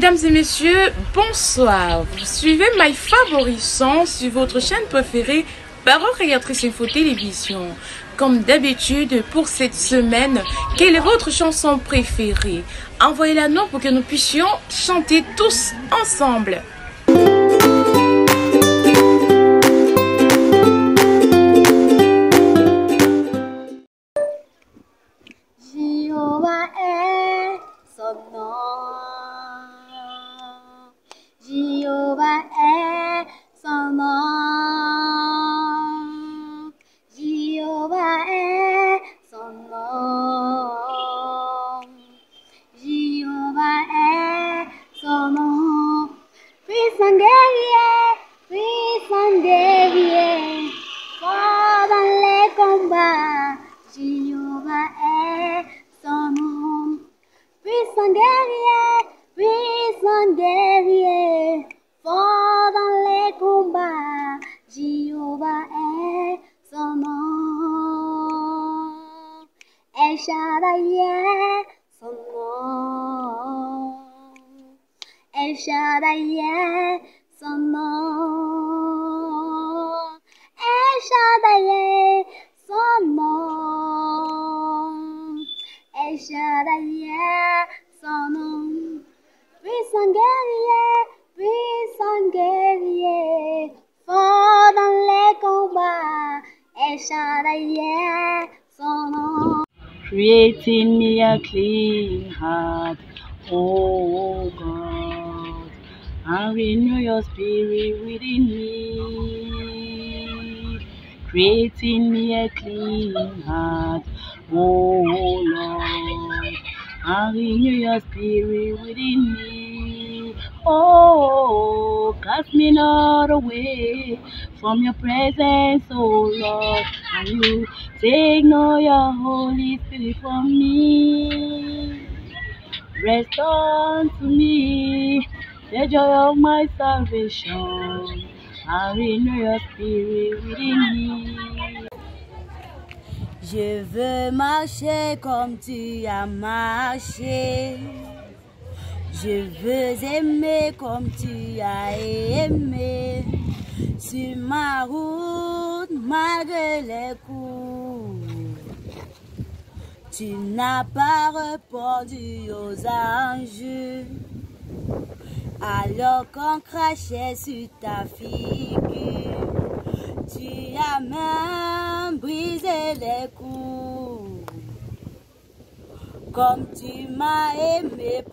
Mesdames et messieurs, bonsoir. Vous suivez My Favori Song sur votre chaîne préférée Parole Créatrice Info Télévision. Comme d'habitude, pour cette semaine, quelle est votre chanson préférée? Envoyez-la nous pour que nous puissions chanter tous ensemble. geriye, bizden geriye. Fadan le kumba, jiuba e sono. E şaraye sono. E şaraye sono. E şaraye sono. E şaraye sono. Create in me a clean heart, oh God, and renew your spirit within me. Create in me a clean heart, oh Lord, and renew your spirit within me. Oh, cast me not away from your presence, oh Lord, and you take no your Holy Spirit from me. Rest unto me the joy of my salvation, and renew your spirit within me. Je veux marcher comme tu as marché. Je veux aimer comme tu as aimé. Sur ma route, malgré les coups. Tu n'as pas répondu aux anges. Alors qu'on crachait sur ta figure. Tu as même brisé les coups. Comme tu m'as aimé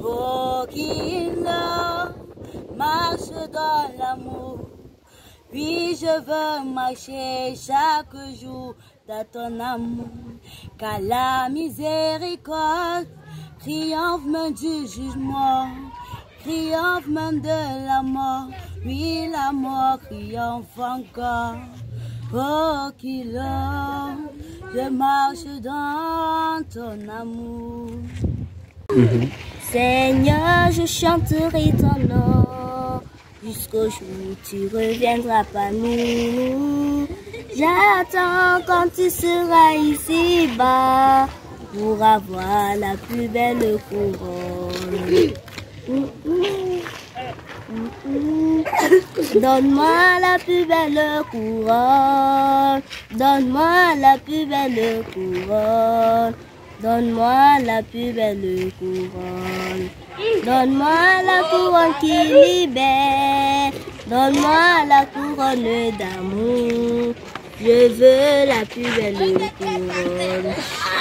Oh, qu'il marche dans l'amour. Oui, je veux marcher chaque jour dans ton amour. Car la miséricorde triomphe même du jugement, triomphe même de la mort. Oui, la mort triomphe encore. Oh, je marche dans ton amour. Seigneur, je chanterai ton nom jusqu'au jour où tu reviendras par nous. J'attends quand tu seras ici-bas pour avoir la plus belle couronne. Donne-moi la plus belle couronne. Donne-moi la plus belle couronne. Donne-moi la plus belle couronne. Donne-moi la couronne qui libère. Donne-moi la couronne d'amour. Je veux la plus belle couronne.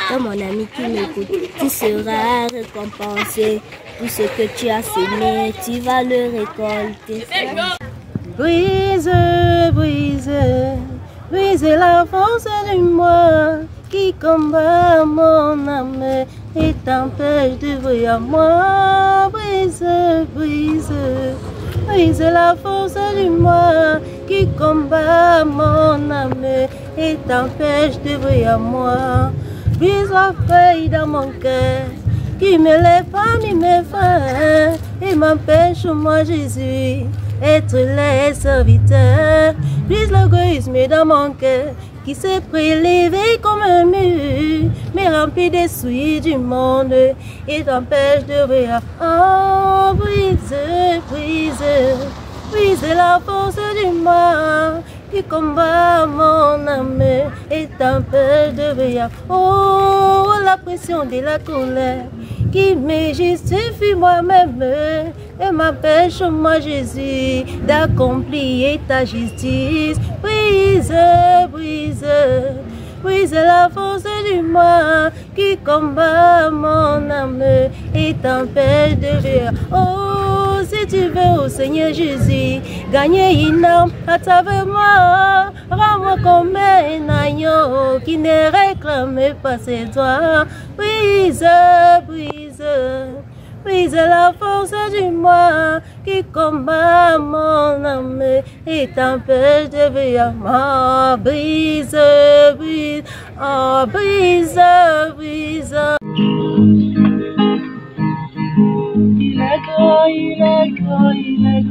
Comme mon ami qui m'écoute, tu seras récompensé. Tout ce que tu as semé, tu vas le récolter. Brise, brise, brise la force moi qui combat mon âme et t'empêche de voir moi. Brise, brise, brise la force de moi qui combat mon âme et t'empêche de voir moi. Brise la feuille dans mon cœur qui me lève parmi mes frères et m'empêche, moi Jésus, être les serviteurs. Brise l'égoïsme dans mon cœur qui s'est prélevé comme un mur, mais rempli des souilles du monde et t'empêche de voir. Oh, brise, brise, brise la force du mal qui combat mon âme et t'empêche de veiller. Oh, la pression de la colère qui me justifie moi-même et m'empêche, moi Jésus, d'accomplir ta justice. Brise, brise, brise la force du mal qui combat mon âme et t'empêche de veiller. Oh, si tu veux au Seigneur Jésus, gagner une âme à travers moi, rends-moi comme un agneau qui ne réclame pas ses droits. Brise, brise, brise la force du moi qui combat mon âme et t'empêche de veiller. Oh, brise, brise, oh, brise, brise. Il est grand, il est grand, il est grand.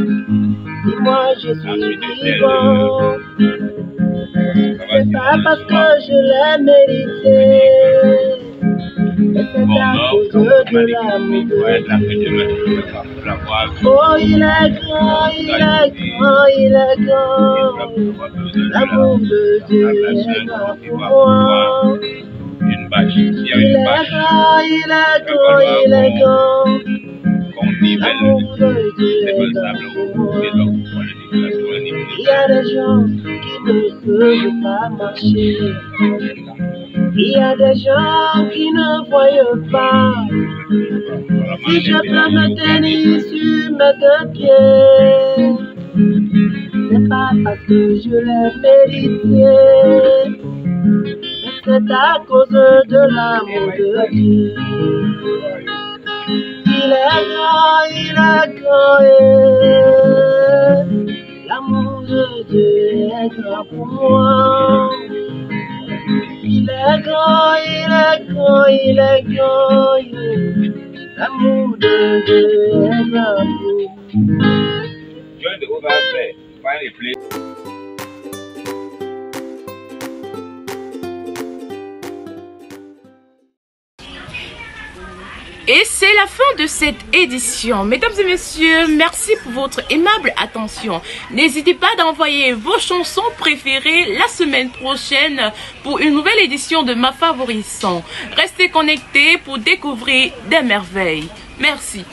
Et moi je suis vivant. C'est pas parce que je l'ai mérité. Mais c'est à cause de l'amour de. Oh, il est grand, il est grand, il est grand. L'amour de Dieu est grand pour moi. Il est grand, il est grand, il est grand. L'amour de Dieu est responsables grand au pour moi. Il y a des gens qui ne peuvent pas marcher. Il y a des gens qui ne voient pas. Si je peux me tenir sur mes deux pieds, c'est pas parce que je l'ai mérité, c'est à cause de l'amour de Dieu. Il est grand, il est grand, l'amour de Dieu est grand pour moi. Il est grand, il est grand, il est grand, et l'amour de Dieu est grand pour moi. Join the overflow, find a place. Et c'est la fin de cette édition. Mesdames et messieurs, merci pour votre aimable attention. N'hésitez pas d'envoyer vos chansons préférées la semaine prochaine pour une nouvelle édition de Ma Favorisson. Restez connectés pour découvrir des merveilles. Merci.